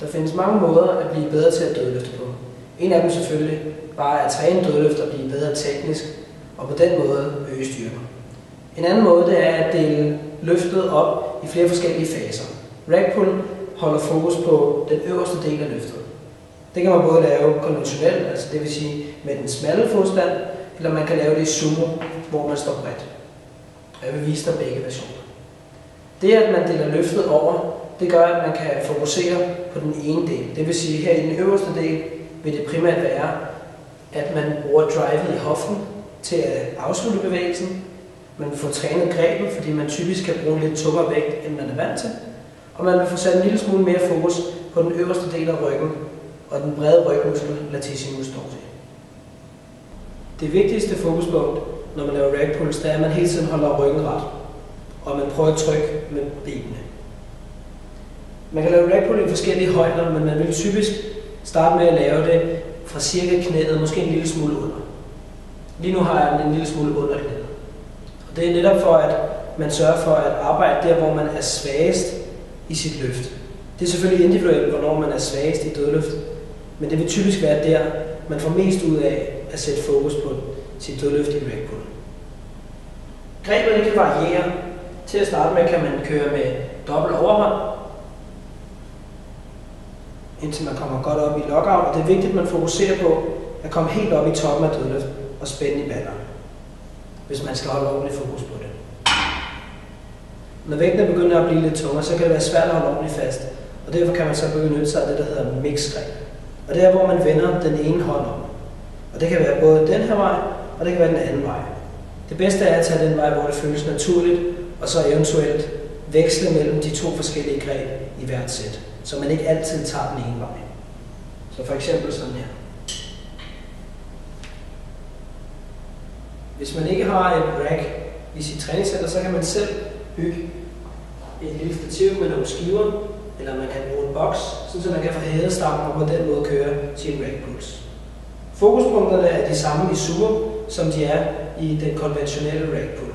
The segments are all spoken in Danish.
Der findes mange måder at blive bedre til at dødløfte på. En af dem selvfølgelig bare at træne dødløft og blive bedre teknisk, og på den måde øge styrken. En anden måde det er at dele løftet op i flere forskellige faser. Rack pull holder fokus på den øverste del af løftet. Det kan man både lave konventionelt, altså det vil sige med den smalle fodstand, eller man kan lave det i sumo, hvor man står bredt. Jeg vil vise dig begge versioner. Det, at man deler løftet over, det gør, at man kan fokusere på den ene del. Det vil sige, her i den øverste del vil det primært være, at man bruger drivet i hoften til at afslutte bevægelsen. Man får trænet grebet, fordi man typisk kan bruge lidt tungere vægt, end man er vant til. Og man vil få sat en lille smule mere fokus på den øverste del af ryggen og den brede rygmuskel latissimus dorsi. Det vigtigste fokuspunkt, når man laver rack pulls, det er, at man hele tiden holder ryggen ret, og man prøver at trykke med benene. Man kan lave rack pull i forskellige højder, men man vil typisk starte med at lave det fra cirka knæet, måske en lille smule under. Lige nu har jeg den en lille smule under knæet. Og det er netop for, at man sørger for at arbejde der, hvor man er svagest i sit løft. Det er selvfølgelig individuelt, hvornår man er svagest i dødløft, men det vil typisk være der, man får mest ud af at sætte fokus på sit dødløft i rack pull. Grebet kan variere. Til at starte med kan man køre med dobbelt overhånd, indtil man kommer godt op i lockout. Og det er vigtigt, at man fokuserer på at komme helt op i toppen af dødløft og spænde i ballerne, hvis man skal holde ordentligt fokus på det. Når vægtene begynder at blive lidt tungere, så kan det være svært at holde ordentligt fast. Og derfor kan man så benytte sig af det, der hedder mixgreb. Og det er, hvor man vender den ene hånd om. Og det kan være både den her vej, og det kan være den anden vej. Det bedste er at tage den vej, hvor det føles naturligt, og så eventuelt veksle mellem de to forskellige greb i hvert sæt så man ikke altid tager den ene vej. Så for eksempel sådan her. Hvis man ikke har et rack i sit træningscenter, så kan man selv bygge et lille stativ med nogle skiver, eller man kan bruge en boks, så man kan få hædestammen og på den måde køre sin rack puls. Fokuspunkterne er de samme i sumo, som de er i den konventionelle rack pull.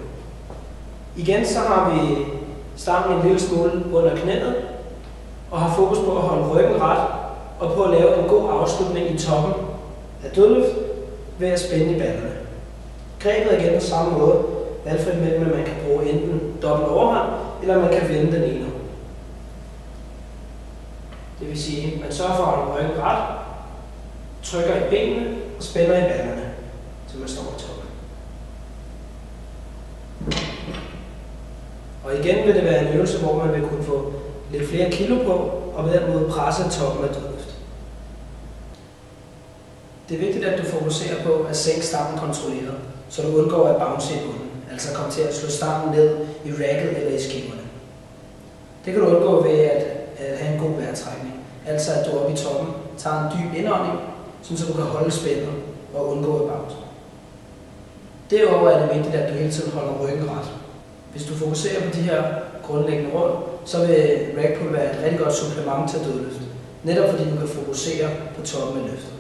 Igen så har vi stangen en lille smule under knæet, og har fokus på at holde ryggen ret og på at lave en god afslutning i toppen af dødløft ved at spænde i ballerne. Grebet er igen på samme måde, valgfrit mellem at man kan bruge enten dobbelt overhånd, eller man kan vende den ene. Det vil sige, at man sørger for at holde ryggen ret, trykker i benene og spænder i ballerne, så man står i toppen. Og igen vil det være en øvelse, hvor man vil kunne få lidt flere kilo på, og på den måde presse toppen af dødløft. Det er vigtigt, at du fokuserer på at sænke stammen kontrolleret, så du undgår at bounce i bunden, altså komme til at slå stammen ned i racket eller i skiverne. Det kan du undgå ved at, at have en god vejrtrækning, altså at du oppe i toppen tager en dyb indånding, så du kan holde spændet og undgå at bounce. Derudover er det vigtigt, at du hele tiden holder ryggen ret. Hvis du fokuserer på de her grundlæggende råd, så vil rack pull være et rigtig godt supplement til dødløft. Netop fordi du kan fokusere på toppen af løftet.